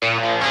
Bye.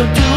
to do